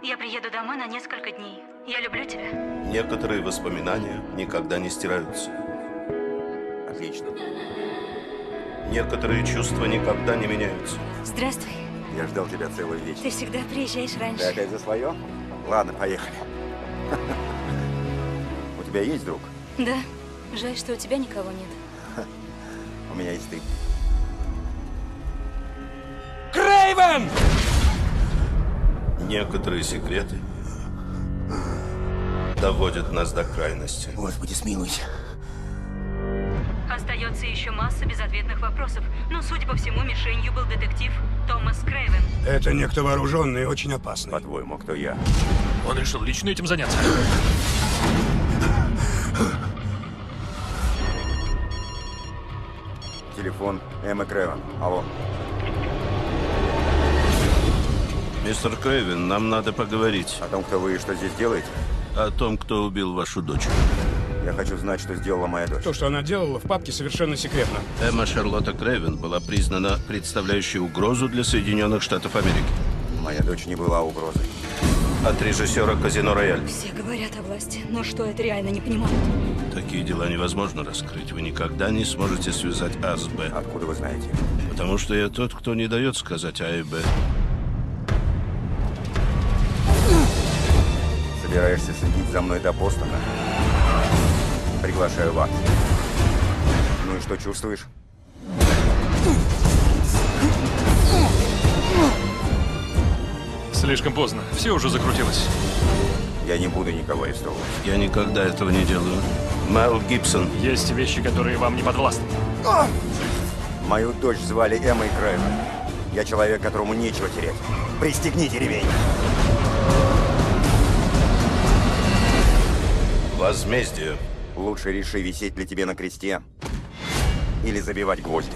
Я приеду домой на несколько дней. Я люблю тебя. Некоторые воспоминания никогда не стираются. Отлично. Некоторые чувства никогда не меняются. Здравствуй. Я ждал тебя целую Ты вечность. всегда приезжаешь раньше. Ты опять за свое? Ладно, поехали. У тебя есть друг? Да. Жаль, что у тебя никого нет. У меня есть ты. Крейвен! Некоторые секреты доводят нас до крайности. Господи, смилуйся. Остается еще масса безответных вопросов. Но, судя по всему, мишенью был детектив Томас Крейвен. Это некто вооруженный и очень опасный. По-твоему, кто я? Он решил лично этим заняться. Телефон Эммы Крэвен. Алло. Мистер Крейвен, нам надо поговорить О том, кто вы и что здесь делаете? о том, кто убил вашу дочь. Я хочу знать, что сделала моя дочь. То, что она делала в папке, совершенно секретно. Эмма Шарлотта Крейвен была признана представляющей угрозу для Соединенных Штатов Америки. Моя дочь не была угрозой. От режиссера «Казино Рояль». Все говорят о власти, но что это реально не понимают. Такие дела невозможно раскрыть. Вы никогда не сможете связать А с Б. Откуда вы знаете? Потому что я тот, кто не дает сказать А и Б. Собираешься следить за мной до Бостона? Приглашаю в ад. Ну и что чувствуешь? Слишком поздно. Все уже закрутилось. Я не буду никого арестовывать. Я никогда этого не делаю. Мэл Гибсон. Есть вещи, которые вам не подвластны. Мою дочь звали Эммой Крэвен. Я человек, которому нечего терять. Пристегните ремень. Возмездие. Лучше реши, висеть ли тебе на кресте или забивать гвозди.